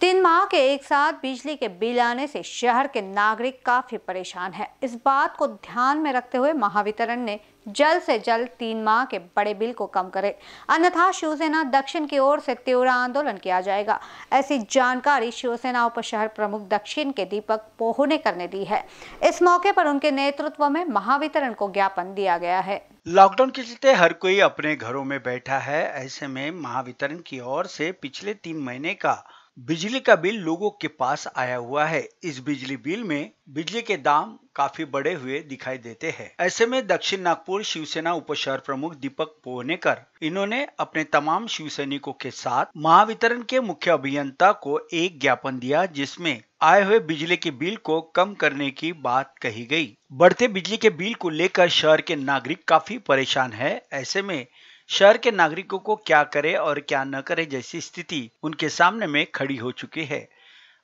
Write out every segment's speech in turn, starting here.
तीन माह के एक साथ बिजली के बिल आने से शहर के नागरिक काफ़ी परेशान हैं। इस बात को ध्यान में रखते हुए महावितरण ने जल्द से जल्द तीन माह के बड़े बिल को कम करे। अन्यथा शिवसेना दक्षिण की ओर से तीव्र आंदोलन किया जाएगा। ऐसी जानकारी शिवसेना उप शहर प्रमुख दक्षिण के दीपक पोहनेकर ने करने दी है। इस मौके पर उनके नेतृत्व में महावितरण को ज्ञापन दिया गया है। लॉकडाउन के चलते हर कोई अपने घरों में बैठा है। ऐसे में महावितरण की ओर से पिछले तीन महीने का बिजली का बिल लोगों के पास आया हुआ है। इस बिजली बिल में बिजली के दाम काफ़ी बड़े हुए दिखाई देते हैं। ऐसे में दक्षिण नागपुर शिवसेना उप शहर प्रमुख दीपक पोहनेकर, इन्होंने अपने तमाम शिव सैनिकों के साथ महावितरण के मुख्य अभियंता को एक ज्ञापन दिया, जिसमें आए हुए बिजली के बिल को कम करने की बात कही गई। बढ़ते बिजली के बिल को लेकर शहर के नागरिक काफ़ी परेशान है। ऐसे में शहर के नागरिकों को क्या करे और क्या न करे जैसी स्थिति उनके सामने में खड़ी हो चुकी है।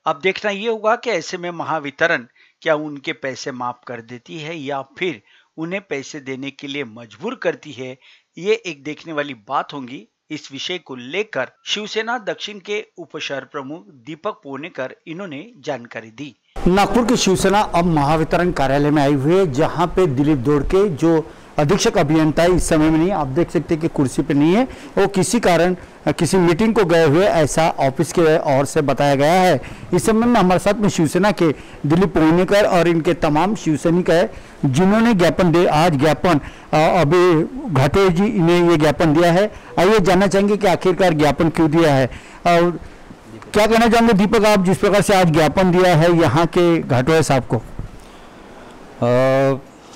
अब देखना ये होगा कि ऐसे में महावितरण क्या उनके पैसे माफ़ कर देती है या फिर उन्हें पैसे देने के लिए मजबूर करती है, ये एक देखने वाली बात होगी। इस विषय को लेकर शिवसेना दक्षिण के उप शहर प्रमुख दीपक पोनेकर इन्होंने जानकारी दी। नागपुर की शिवसेना अब महावितरण कार्यालय में आई हुई है, जहाँ पे दिलीप दोड़के, जो अधीक्षक अभियंता इस समय में नहीं, आप देख सकते कि कुर्सी पे नहीं है। वो किसी कारण, किसी मीटिंग को गए हुए ऐसा ऑफ़िस के ओर से बताया गया है। इस समय में हमारे साथ में शिवसेना के दिलीप पोहनेकर और इनके तमाम शिवसैनिक है, जिन्होंने ज्ञापन दे, आज ज्ञापन अभी घाटे जी ने ये ज्ञापन दिया है। आइए जानना चाहेंगे कि आखिरकार ज्ञापन क्यों दिया है। और क्या कहना चाहेंगे दीपक, आप जिस प्रकार से आज ज्ञापन दिया है यहाँ के घाटोळे साहब को?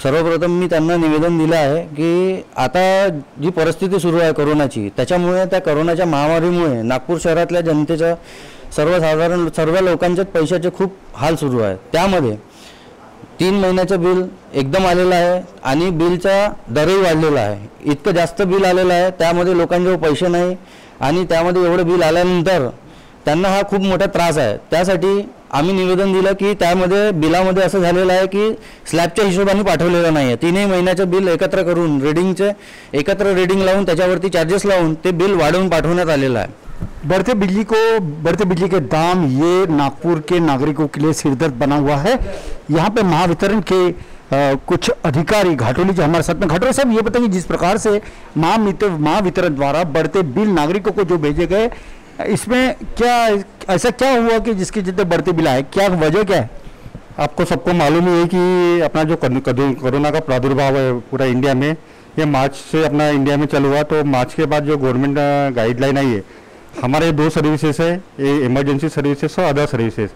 सर्वप्रथम मी त्यांना निवेदन दिलं आहे की आता जी परिस्थिती सुरू आहे कोरोनाची त्याच्यामुळे त्या करोनाच्या महामारीमुळे नागपूर शहरातल्या जनतेच्या सर्वसाधारण सर्व लोकांच्याच पैशाचे खूप हाल सुरू आहे. त्यामध्ये तीन महिन्याचं बिल एकदम आलेलं आहे आणि बिलचा दरही वाढलेला आहे. इतकं जास्त बिल आलेलं आहे त्यामध्ये लोकांजवळ पैसे नाही आणि त्यामध्ये एवढं बिल आल्यानंतर त्यांना हा खूप मोठा त्रास आहे. त्यासाठी आम्ही निवेदन दिलं की बिलामध्ये असं झालेलं आहे की स्लॅबच्या हिशोबाने नाही आहे तीनही महिन्याचं बिल एकत्र करून रिडिंगचे एकत्र रिडिंग लावून त्याच्यावरती चार्जेस लावून ते बिल आलेलं आहे. बढ़ते बिजली को बढ़ते बिजली के दाम ये नागपुर के नागरिकों के लिए सिरदर्द बना हुआ है। यहाँ पे महावितरण के आ, कुछ अधिकारी घाटोली जो हमारे साथ में घाटोली साहब ये बताइए जिस प्रकार से महावितरण द्वारा बढ़ते बिल नागरिकों को जो भेजे गए इसमें क्या, ऐसा क्या हुआ कि जिसकी जितने बढ़ते बिल आए क्या वजह क्या है? आपको सबको मालूम ही है कि अपना जो कोरोना का प्रादुर्भाव है पूरा इंडिया में, ये मार्च से अपना इंडिया में चल हुआ तो मार्च के बाद जो गवर्नमेंट गाइडलाइन आई है हमारे दो सर्विसेज़ है, ये इमरजेंसी सर्विसेज़ और अदर सर्विसेज़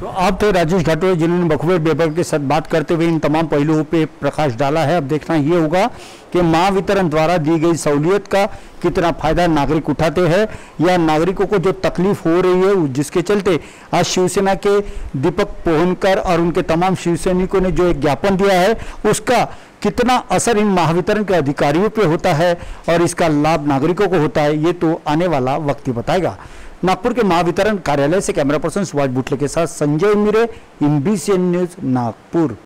तो आप थे राजेश घाटोड़े जिन्होंने बखुए पेपर के साथ बात करते हुए इन तमाम पहलुओं पे प्रकाश डाला है। अब देखना ये होगा कि महावितरण द्वारा दी गई सहूलियत का कितना फ़ायदा नागरिक उठाते हैं, या नागरिकों को जो तकलीफ़ हो रही है जिसके चलते आज शिवसेना के दीपक पोहनकर और उनके तमाम शिवसैनिकों ने जो एक ज्ञापन दिया है, उसका कितना असर इन महावितरण के अधिकारियों पे होता है और इसका लाभ नागरिकों को होता है, ये तो आने वाला वक्त ही बताएगा। नागपुर के महावितरण कार्यालय से कैमरा पर्सन सुभाष बुटले के साथ संजय मिरे इन न्यूज़, नागपुर।